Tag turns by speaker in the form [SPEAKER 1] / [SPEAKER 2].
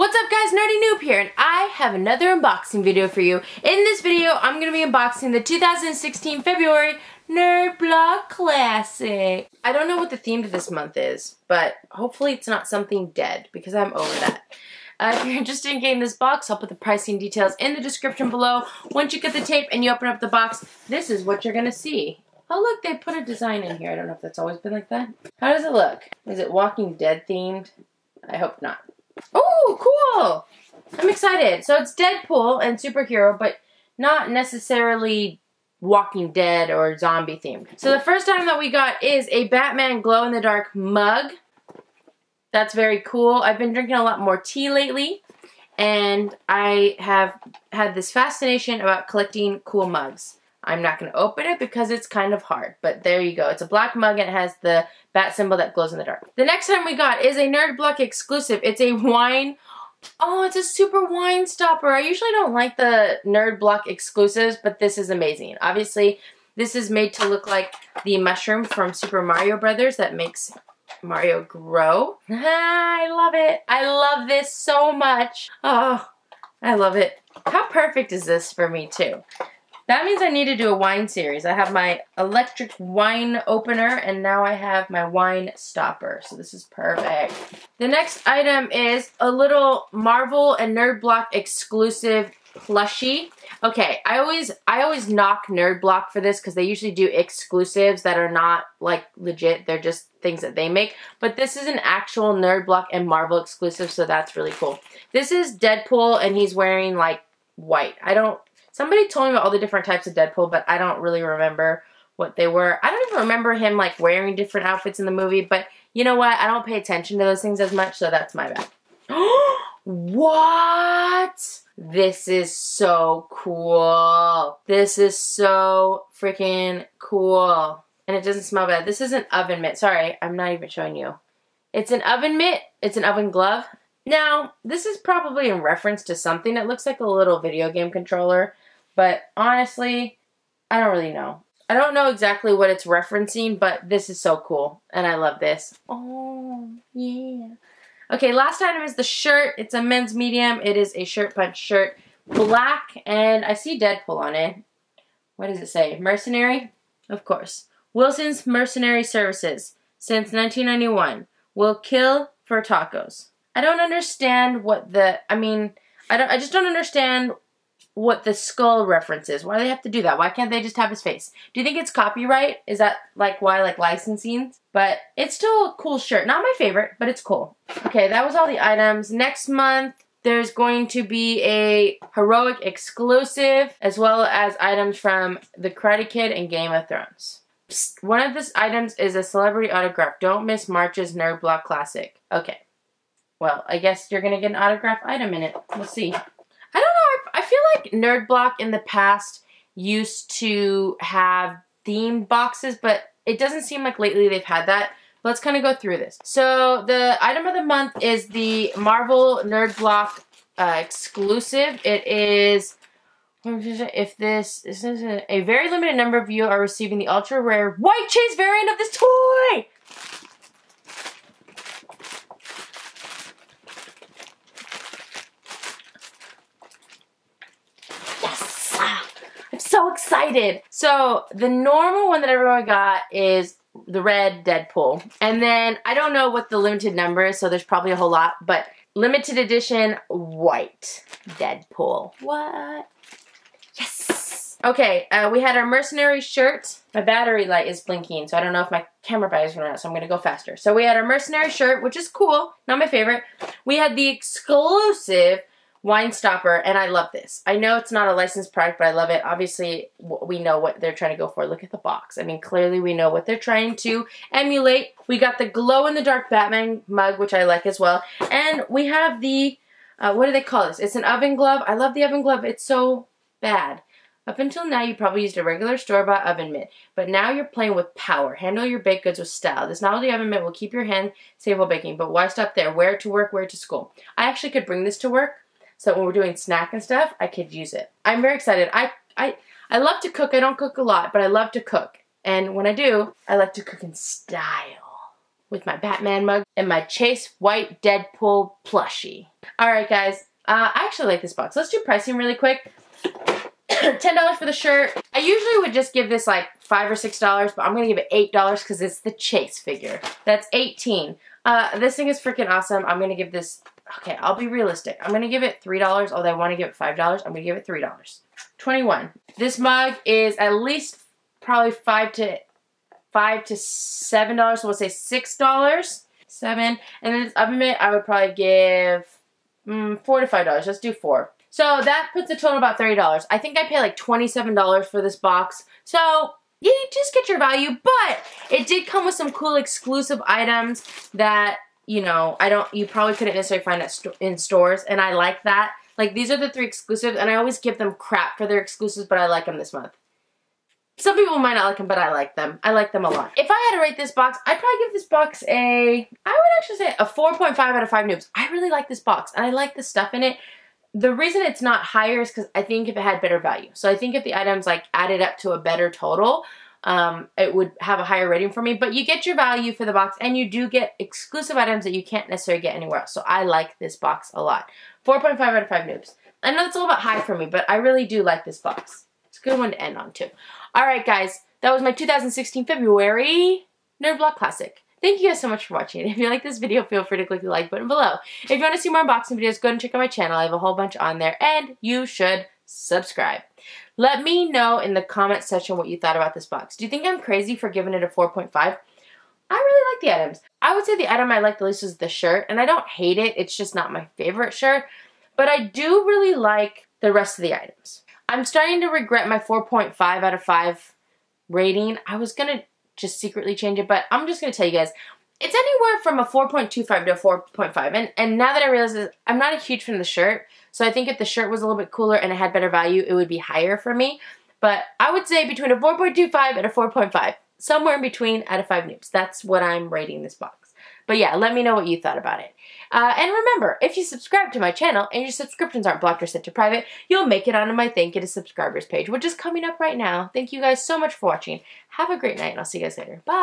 [SPEAKER 1] What's up guys, Nerdy Newb here, and I have another unboxing video for you. In this video, I'm going to be unboxing the 2016 February Nerd Block Classic. I don't know what the theme to this month is, but hopefully it's not something dead, because I'm over that. Uh, if you're interested in getting this box, I'll put the pricing details in the description below. Once you get the tape and you open up the box, this is what you're going to see. Oh look, they put a design in here. I don't know if that's always been like that. How does it look? Is it Walking Dead themed? I hope not. Oh, cool! I'm excited. So it's Deadpool and superhero, but not necessarily Walking Dead or zombie themed. So the first item that we got is a Batman glow-in-the-dark mug. That's very cool. I've been drinking a lot more tea lately, and I have had this fascination about collecting cool mugs. I'm not going to open it because it's kind of hard, but there you go. It's a black mug and it has the bat symbol that glows in the dark. The next time we got is a Nerd Block exclusive. It's a wine Oh, it's a super wine stopper. I usually don't like the Nerd Block exclusives, but this is amazing. Obviously, this is made to look like the mushroom from Super Mario Brothers that makes Mario grow. I love it. I love this so much. Oh, I love it. How perfect is this for me, too? That means I need to do a wine series. I have my electric wine opener and now I have my wine stopper. So this is perfect. The next item is a little Marvel and Nerd Block exclusive plushie. Okay, I always I always knock Nerd Block for this because they usually do exclusives that are not like legit. They're just things that they make. But this is an actual Nerd Block and Marvel exclusive, so that's really cool. This is Deadpool and he's wearing like white. I don't Somebody told me about all the different types of Deadpool, but I don't really remember what they were. I don't even remember him like wearing different outfits in the movie, but you know what? I don't pay attention to those things as much, so that's my bad. what? This is so cool. This is so freaking cool. And it doesn't smell bad. This is an oven mitt. Sorry, I'm not even showing you. It's an oven mitt. It's an oven glove. Now, this is probably in reference to something that looks like a little video game controller, but honestly, I don't really know. I don't know exactly what it's referencing, but this is so cool, and I love this. Oh, yeah. Okay, last item is the shirt. It's a men's medium. It is a shirt punch shirt. Black, and I see Deadpool on it. What does it say? Mercenary? Of course. Wilson's Mercenary Services. Since 1991. Will kill for tacos. I don't understand what the, I mean, I don't, I just don't understand what the skull reference is. Why do they have to do that? Why can't they just have his face? Do you think it's copyright? Is that like why like licensing? But it's still a cool shirt. Not my favorite, but it's cool. Okay, that was all the items. Next month, there's going to be a heroic exclusive as well as items from The Karate Kid and Game of Thrones. Psst, one of these items is a celebrity autograph. Don't miss March's Nerd Block Classic. Okay. Well, I guess you're going to get an autograph item in it. We'll see. I don't know. I feel like Nerd Block in the past used to have themed boxes, but it doesn't seem like lately they've had that. Let's kind of go through this. So the item of the month is the Marvel Nerd Block uh, exclusive. It is if this, this is a, a, very limited number of you are receiving the ultra rare white chase variant of this toy. Excited. So the normal one that everyone got is the red Deadpool. And then I don't know what the limited number is, so there's probably a whole lot, but limited edition white Deadpool. What? Yes! Okay, uh, we had our mercenary shirt. My battery light is blinking, so I don't know if my camera battery's running out, so I'm to go faster. So we had our mercenary shirt, which is cool. Not my favorite. We had the exclusive wine stopper and I love this. I know it's not a licensed product but I love it. Obviously we know what they're trying to go for. Look at the box. I mean clearly we know what they're trying to emulate. We got the glow in the dark Batman mug which I like as well and we have the uh, what do they call this? It's an oven glove. I love the oven glove. It's so bad. Up until now, you probably used a regular store-bought oven mitt, but now you're playing with power. Handle your baked goods with style. This novelty oven mitt will keep your hand safe while baking, but why stop there? Wear it to work, wear it to school. I actually could bring this to work, so when we're doing snack and stuff, I could use it. I'm very excited. I, I, I love to cook. I don't cook a lot, but I love to cook. And when I do, I like to cook in style. with my Batman mug and my Chase White Deadpool plushie. Alright guys, uh, I actually like this box. Let's do pricing really quick. $10 for the shirt. I usually would just give this like 5 or $6, but I'm going to give it $8 because it's the Chase figure. That's 18 uh, This thing is freaking awesome. I'm going to give this, okay, I'll be realistic. I'm going to give it $3, although I want to give it $5. I'm going to give it $3. 21 This mug is at least probably 5 to 5 to $7, so we'll say $6. 7 And then this oven mitt, I would probably give mm, 4 to $5. Let's do 4 so that puts the total about $30. I think I paid like $27 for this box. So you just get your value, but it did come with some cool exclusive items that, you know, I don't, you probably couldn't necessarily find st in stores, and I like that. Like, these are the three exclusives, and I always give them crap for their exclusives, but I like them this month. Some people might not like them, but I like them. I like them a lot. If I had to rate this box, I'd probably give this box a, I would actually say a 4.5 out of 5 noobs. I really like this box, and I like the stuff in it the reason it's not higher is because I think if it had better value. So I think if the items like added up to a better total, um, it would have a higher rating for me. But you get your value for the box and you do get exclusive items that you can't necessarily get anywhere else. So I like this box a lot. 4.5 out of 5 noobs. I know it's a little bit high for me, but I really do like this box. It's a good one to end on too. Alright guys, that was my 2016 February Nerd Block Classic. Thank you guys so much for watching. If you like this video, feel free to click the like button below. If you want to see more unboxing videos, go ahead and check out my channel. I have a whole bunch on there, and you should subscribe. Let me know in the comment section what you thought about this box. Do you think I'm crazy for giving it a 4.5? I really like the items. I would say the item I like the least is the shirt, and I don't hate it. It's just not my favorite shirt, but I do really like the rest of the items. I'm starting to regret my 4.5 out of 5 rating. I was going to just secretly change it. But I'm just going to tell you guys, it's anywhere from a 4.25 to a 4.5. And, and now that I realize this, I'm not a huge fan of the shirt. So I think if the shirt was a little bit cooler and it had better value, it would be higher for me. But I would say between a 4.25 and a 4.5. Somewhere in between out of 5 noobs. That's what I'm rating this box. But yeah, let me know what you thought about it. Uh, and remember, if you subscribe to my channel and your subscriptions aren't blocked or set to private, you'll make it onto my Thank You to Subscribers page, which is coming up right now. Thank you guys so much for watching. Have a great night, and I'll see you guys later. Bye!